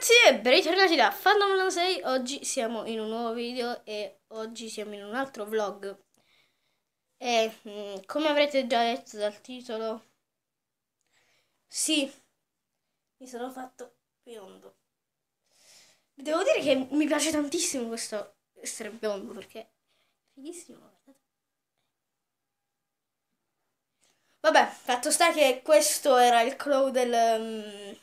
ragazzi e bentornati da Fandom 6 Oggi siamo in un nuovo video e oggi siamo in un altro vlog. E mm, come avrete già letto dal titolo Sì, mi sono fatto biondo. Devo dire che mi piace tantissimo questo essere biondo perché è fighissimo Vabbè, fatto sta che questo era il claw del... Um,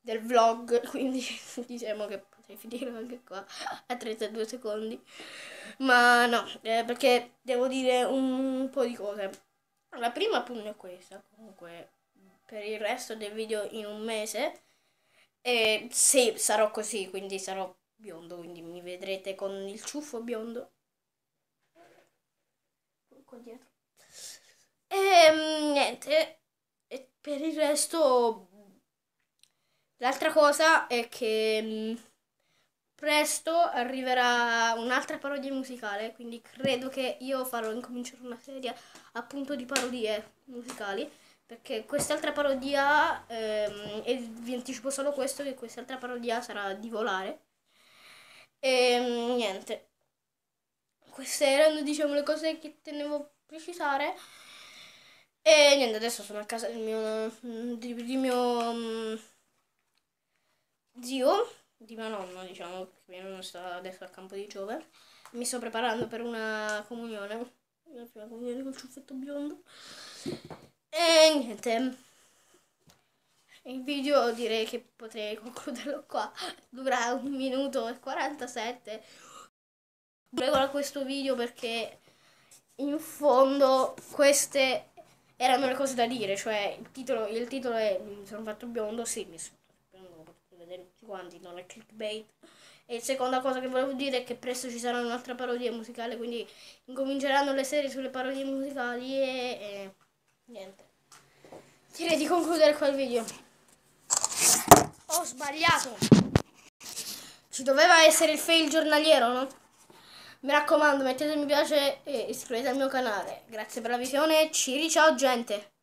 del vlog, quindi diciamo che potrei finire anche qua a 32 secondi. Ma no, eh, perché devo dire un po' di cose. La prima appunto è questa, comunque per il resto del video in un mese. E sì, sarò così, quindi sarò biondo, quindi mi vedrete con il ciuffo biondo. Qua dietro. E mm, niente, e per il resto L'altra cosa è che mm, presto arriverà un'altra parodia musicale, quindi credo che io farò incominciare una serie appunto di parodie musicali, perché quest'altra parodia, ehm, e vi anticipo solo questo, che quest'altra parodia sarà di volare. E mh, niente, queste erano diciamo le cose che tenevo a precisare. E niente, adesso sono a casa del mio, di, di mio mm, zio di mia nonna, diciamo, che mia nonna sta adesso al campo di Giove. Mi sto preparando per una comunione, la prima comunione col ciuffetto biondo. E niente, il video direi che potrei concluderlo qua, dura un minuto e 47. Volevo questo video perché in fondo queste erano le cose da dire, cioè il titolo, il titolo è mi sono fatto biondo, sì, mi sono vedere tutti quanti, non è clickbait. E seconda cosa che volevo dire è che presto ci sarà un'altra parodia musicale, quindi incominceranno le serie sulle parodie musicali e, e niente. Direi di concludere qua il video. Ho sbagliato. Ci doveva essere il fail giornaliero, no? Mi raccomando, mettete mi piace e iscrivetevi al mio canale. Grazie per la visione, ci ciao gente!